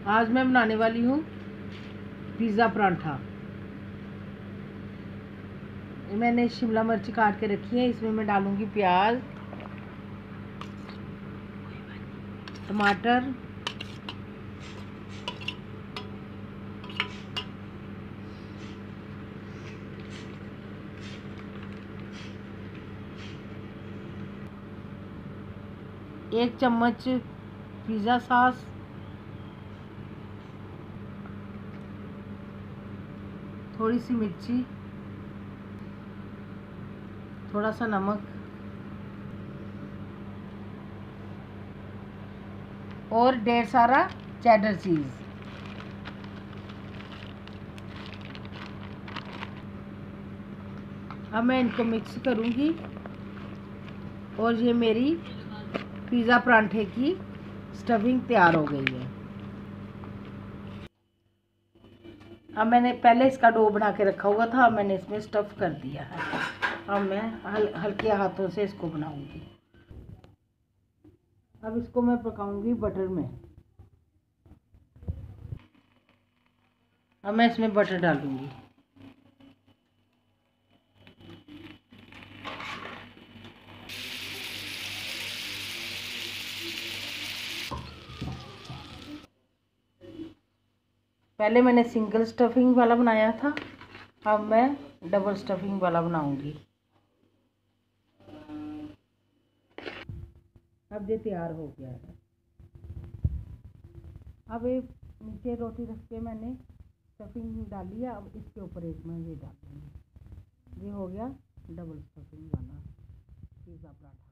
आज मैं बनाने वाली हूँ पिज़्ज़ा परांठा। मैंने शिमला मिर्च काट के रखी है, इसमें मैं डालूँगी प्याज, टमाटर, एक चम्मच पिज़्ज़ा सॉस थोड़ी सी मिर्ची थोड़ा सा नमक और डेढ़ सारा चैडर चीज़। अब मैं इनको मिक्स करूँगी और ये मेरी पिज़्ज़ा परांठे की स्टफिंग तैयार हो गई है। अब मैंने पहले इसका डो बना के रखा हुआ था, अब मैंने इसमें स्टफ़ कर दिया है। अब मैं हल, हल्के हाथों से इसको बनाऊँगी। अब इसको मैं पकाऊँगी बटर में। अब मैं इसमें बटर डालूँगी। पहले मैंने सिंगल स्टफिंग वाला बनाया था, अब मैं डबल स्टफिंग वाला बनाऊँगी। अब ये तैयार हो गया है। अब ये नीचे रोटी रख के मैंने स्टफिंग डाली है, अब इसके ऊपर एक मैं ये डालूँगी। ये हो गया डबल स्टफिंग वाला पिज़्ज़ा पराठा।